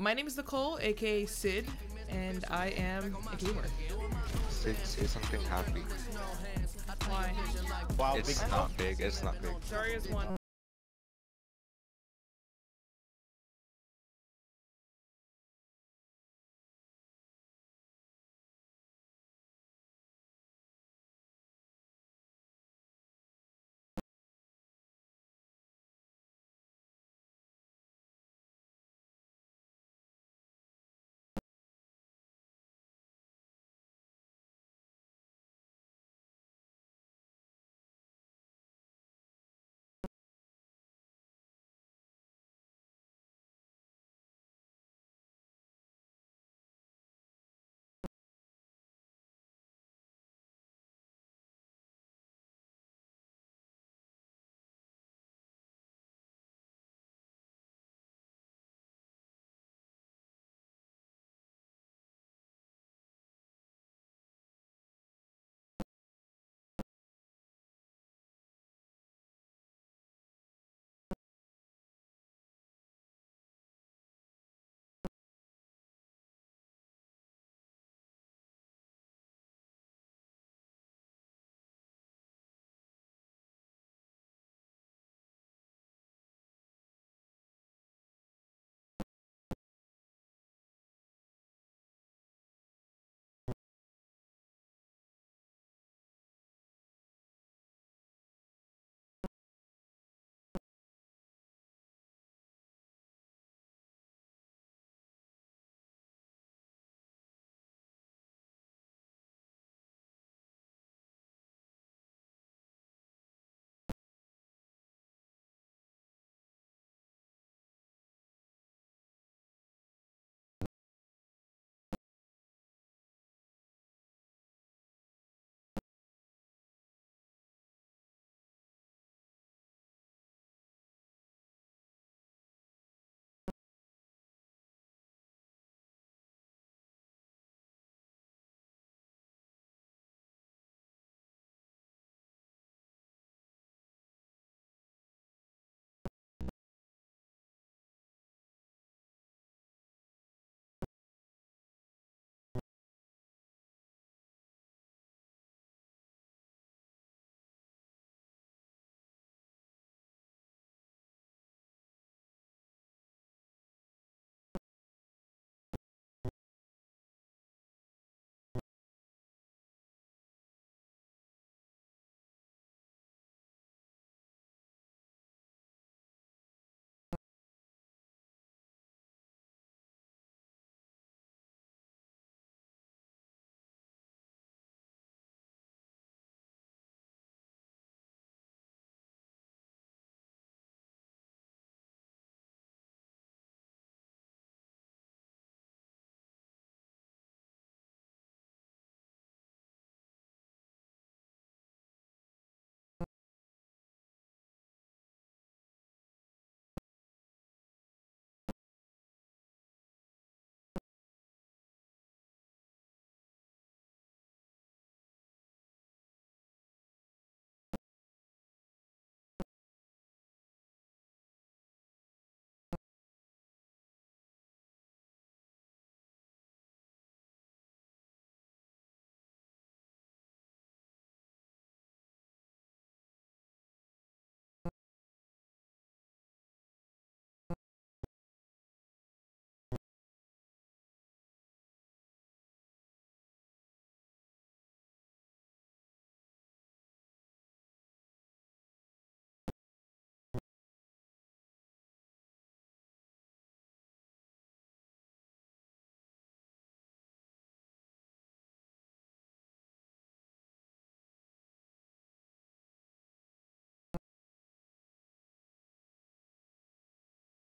my name is Nicole, aka Sid, and I am a gamer. Sid, say something happy. Why? Wow, It's big not big. It's not big. Zarya's one.